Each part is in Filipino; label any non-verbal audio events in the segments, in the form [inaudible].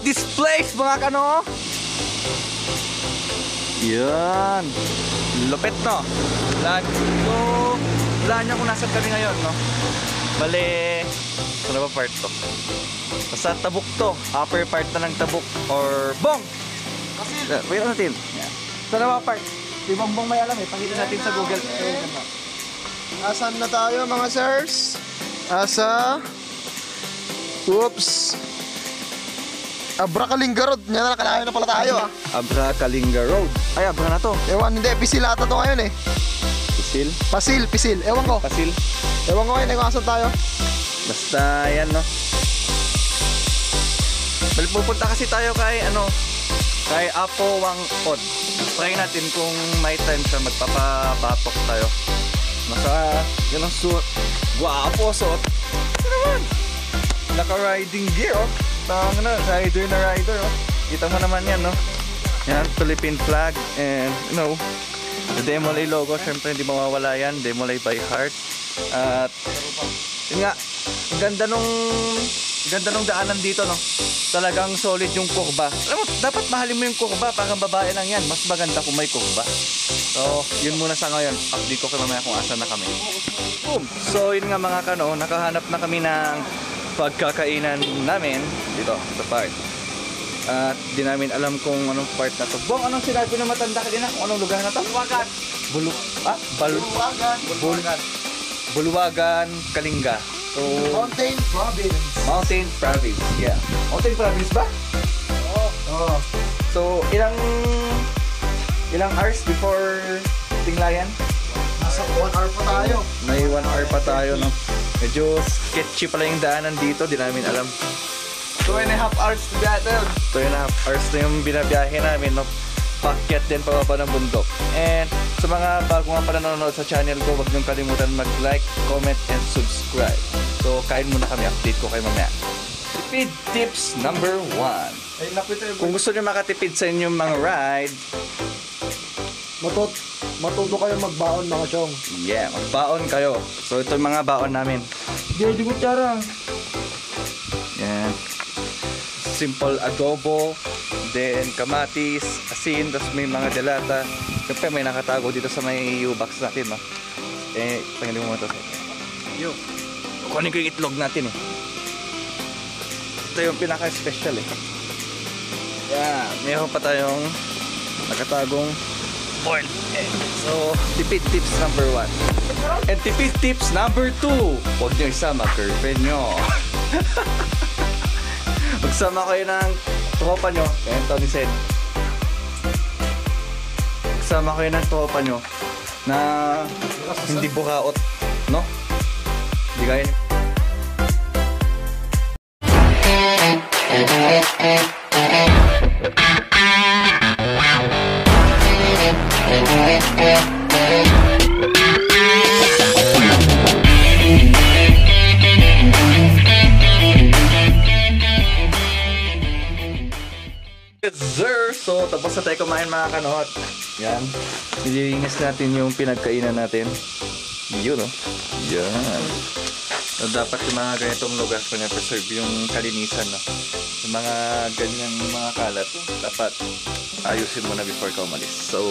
at this place mga kano. Yan. Lupit no. Plan. So, wala niya kung nasan kami ngayon no. Bale, saan na ba part to? Basta tabuk to. Upper part na ng tabuk or bong. Kasi, wait natin. Yan. Saan na ba part? Si Bongbong may alam eh. Pakita natin sa Google. Asan na tayo mga sirs? Asa? Oops. Abra Kalinga Road. Yan na nakalayo na pala tayo ah. Abra Kalinga Road. Ay, Abra na to. Ewan, hindi. Pisil ata to ngayon eh. Pisil. Pasil, pisil. Ewan ko. Pasil. Ewan ko ngayon eh kung asan tayo. Basta yan no. Bal pupunta kasi tayo kay ano kay Apo Wang Od. Try natin kung may time siya magpapabatok tayo. Naka yan ang suot. Guwapo suot. Ano naman? Naka riding gear oh. Tang na, rider na rider oh. Kita mo naman yan no. Yan, Philippine flag and you know the Demolay logo, syempre hindi mawawala yan. Demolay by heart. At yun nga, ganda nung ganda nung daanan dito no. Talagang solid yung kurba. Alam mo, dapat mahalin mo yung kurba, parang babae lang yan. Mas maganda kung may kurba. So, yun muna sa ngayon. Update ko kayo mamaya kung asan na kami. Boom! So, yun nga mga kano, nakahanap na kami ng pagkakainan namin dito sa park. At di namin alam kung anong part na to. Bong, anong sinabi na matanda ka din na? Kung anong lugar na to? Buluwagan. Bulu... Ah? Bal... Buluwagan. Buluwagan, Kalinga. So, Mountain Province. Mountain Province. Yeah. Mountain Province ba? Oh. So, ilang ilang hours before Tinglayan? Nasa 1 hour pa tayo. May 1 hour pa tayo, no? Medyo sketchy pala yung daanan dito, di namin alam. 2 and a half hours to there. 2 and a half hours na yung binabiyahe namin, no? Pakyat din pababa ng bundok. And sa mga bago nga pala nanonood sa channel ko, huwag niyong kalimutan mag-like, comment, and subscribe. So, kain muna kami. Update ko kayo mamaya. Tipid tips number 1. Ay, napito yung Kung gusto niyo makatipid sa inyong mga ride, Matut matuto kayo magbaon mga chong. yeah, magbaon kayo. So, ito yung mga baon namin. Hindi, di kutsara. Yan. Simple adobo, then kamatis, asin, tapos may mga delata. Siyempre may nakatago dito sa may U-box natin, no? Eh, tanggalin mo muna ito. Yo. Kunin ko yung itlog natin, eh. Ito yung pinaka-special, eh. Yeah, meron pa tayong nakatagong boiled. So, tipid tips number one. And tipid tips number two, huwag nyo isama girlfriend nyo. [laughs] Magsama kayo ng tropa nyo, kaya Tony said. Magsama kayo ng tropa nyo na hindi bukaot, no? Hindi kaya So, tapos na tayo kumain mga kanot. Yan. Nililinis natin yung pinagkainan natin. Yun, no? Yan. So, dapat yung mga ganitong lugar ko preserve yung kalinisan, no? Yung mga ganyang mga kalat, dapat ayusin mo na before ka umalis. So,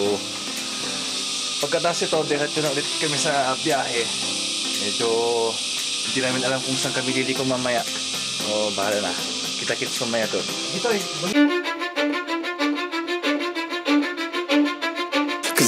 pagkatapos ito, diretso na ulit kami sa biyahe. Medyo hindi namin alam kung saan kami liliko mamaya. So, bahala na. Kita-kits mamaya doon. Ito eh.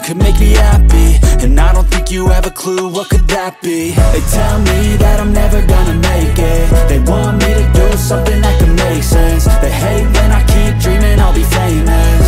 could make me happy. And I don't think you have a clue what could that be. They tell me that I'm never gonna make it. They want me to do something that could make sense. They hate when I keep dreaming I'll be famous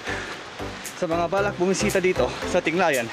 sa mga balak bumisita dito sa Tinglayan